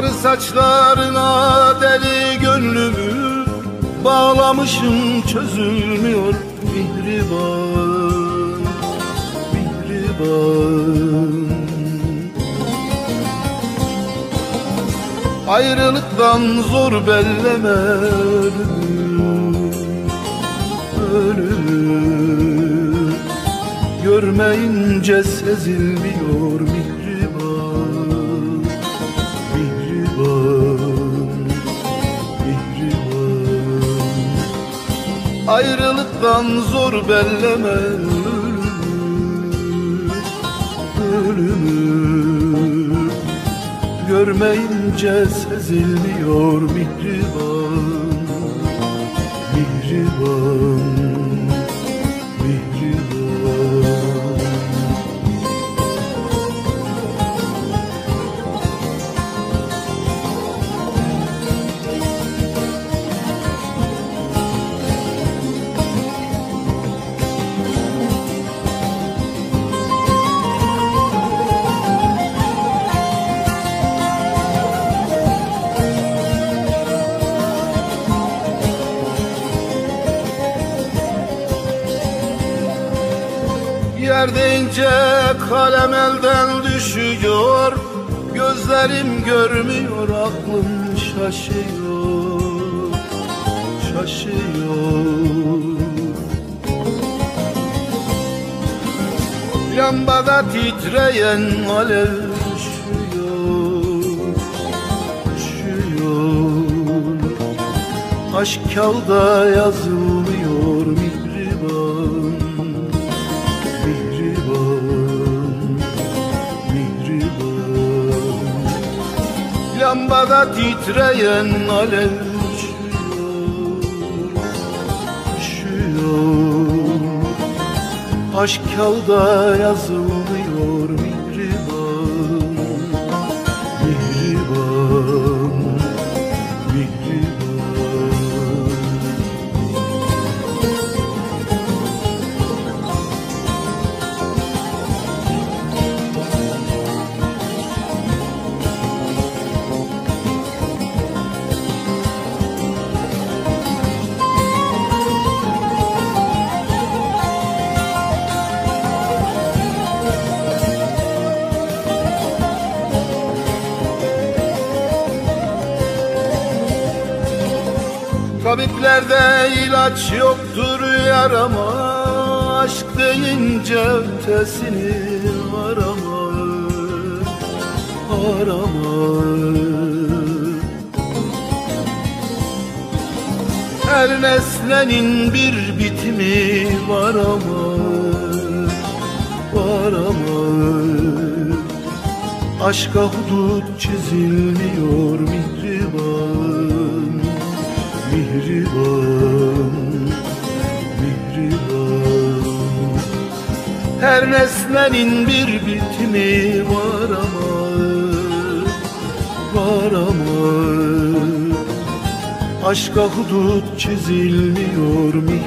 saçlarına deli gönlümü Bağlamışım çözülmüyor mihriban Mihriban Ayrılıktan zor belleme ölümü Ölümü Görmeyince sezilmiyor Ayrılıktan zor belleme ölümü Ölümü. Görmeyince sezilmiyor mihriban Mihriban Deyince kalem elden düşüyor Gözlerim görmüyor aklım şaşıyor Şaşıyor. Lambada titreyen alev üşüyor Üşüyor Aşk kağıda yazılmıyor Mihriban Lambada titreyen alev Aşk kağıda yazılmıyor Tabiplerde ilaç yoktur yarama Aşk deyince ötesini arama Arama. Her nesnenin bir bitimi var ama Var ama. Aşka hudut çizilmiyor mihriban Mihriban Mihriban. Her nesnenin bir bitimi var ama Var ama. Aşka hudut çizilmiyor mihriban